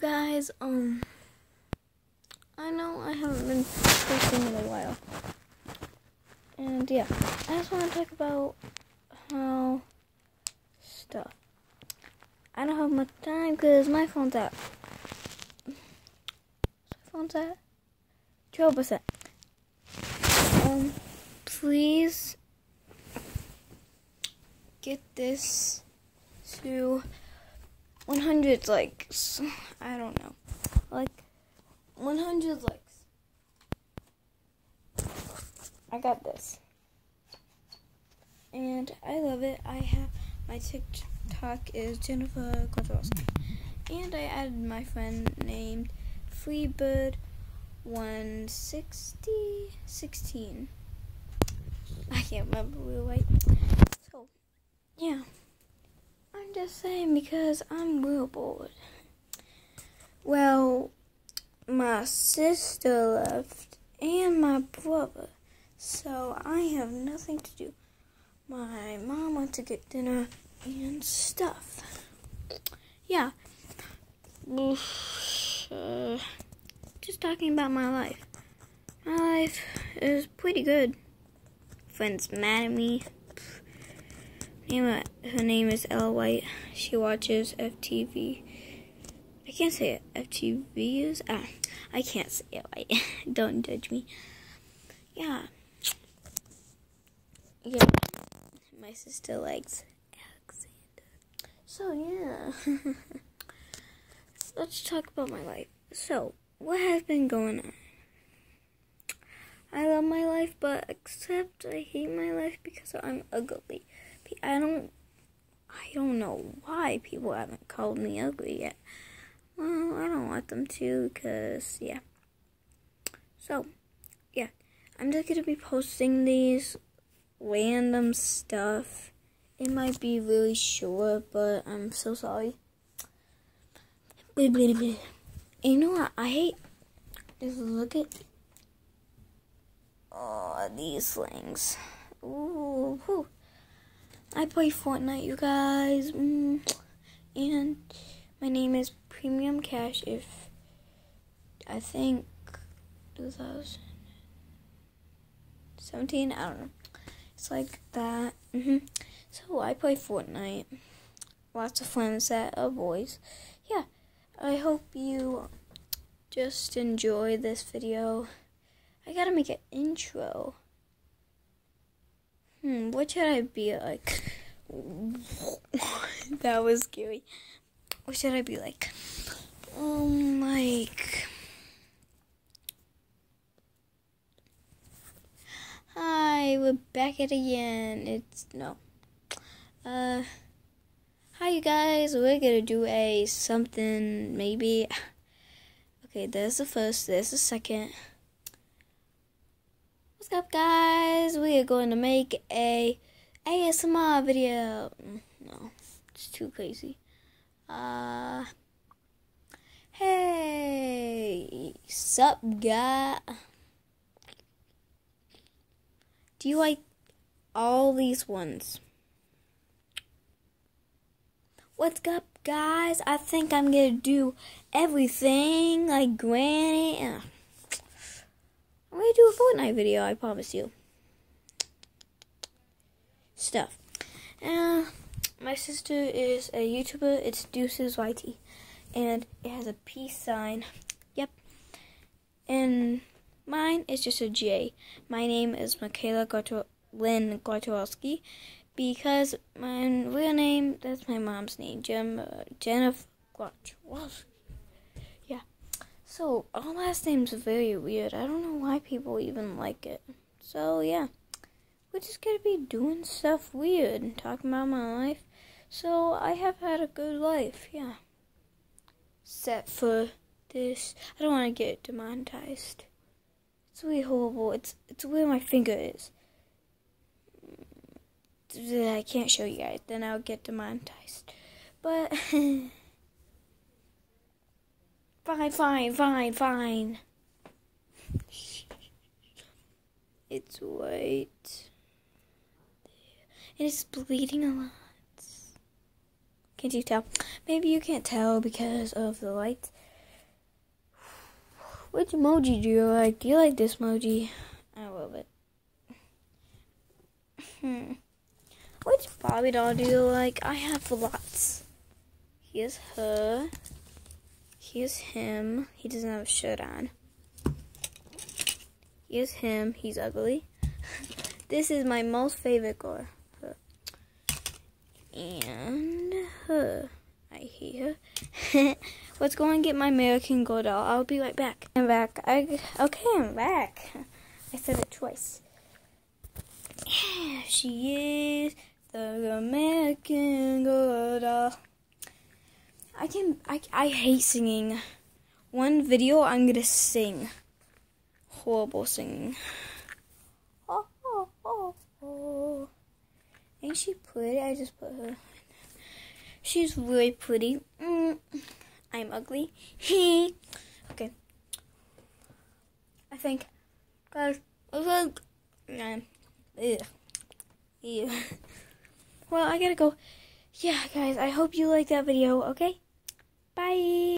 guys. Um, I know I haven't been posting in a while, and yeah, I just want to talk about how stuff. I don't have much time because my phone's out. My phone's at twelve percent. Um, please get this to 100 likes. I don't know. Like 100 likes. I got this. And I love it. I have my TikTok is Jennifer Kotowski. And I added my friend named Freebird 160 16. I can't remember real right. So, yeah. I'm just saying because I'm real bored. Well, my sister left and my brother, so I have nothing to do. My mom went to get dinner and stuff. Yeah. Uh, just talking about my life. My life is pretty good. Friends mad at me her name is Ella White. She watches FTV. I can't say it. FTV ah, I can't say it. White. Don't judge me. Yeah. Yeah. My sister likes Alexander. So yeah. Let's talk about my life. So, what has been going on? I love my life, but except I hate my life because I'm ugly. I don't I don't know why people haven't called me ugly yet. Well, I don't want them to because yeah. So, yeah. I'm just going to be posting these random stuff. It might be really short, but I'm so sorry. You know what I hate? Just look at oh, these things. Ooh, whew. I play Fortnite, you guys. Mm. And my name is Premium Cash. If I think 2017, I don't know. It's like that. Mm-hmm. So I play Fortnite. Lots of friends that are boys. Yeah, I hope you just enjoy this video. I gotta make an intro. Hmm, what should I be like? that was scary. What should I be like? Um, like. Hi, we're back at again. It's no. Uh, hi, you guys. We're gonna do a something maybe. Okay, there's the first. There's the second. What's up, guys? We are going to make a ASMR video. No, it's too crazy. Uh, hey, sup, guy? Do you like all these ones? What's up, guys? I think I'm gonna do everything like Granny. I'm gonna do a Fortnite video, I promise you. Stuff. Uh, my sister is a YouTuber. It's Deuces YT. And it has a peace sign. Yep. And mine is just a J. My name is Michaela Garto- Lynn. Because my real name, that's my mom's name, Jem, uh, Jennifer Gartowski. Yeah. So, our last name's very weird. I don't know why people even like it. So, yeah. We're just gonna be doing stuff weird and talking about my life. So, I have had a good life, yeah. Except for this. I don't want to get demonetized. It's really horrible. It's, it's where my finger is. I can't show you guys. Then I'll get demonetized. But... Fine, fine, fine, fine. It's white. It is bleeding a lot. Can't you tell? Maybe you can't tell because of the light. Which emoji do you like? Do you like this emoji? I love it. Hmm. Which Barbie doll do you like? I have lots. Here's her. Here's him. He doesn't have a shirt on. Here's him. He's ugly. this is my most favorite girl. And her. I hear. Let's go and get my American Girl doll. I'll be right back. I'm back. I okay. I'm back. I said it twice. Yeah, she is the American Girl doll. I can. I. I hate singing. One video, I'm gonna sing. Horrible singing. Oh, oh, oh, oh. Ain't she pretty? I just put her. She's really pretty. Mm. I'm ugly. He okay. I think, guys, I think, yeah. Ew. Well, I gotta go. Yeah, guys, I hope you liked that video, okay? Bye.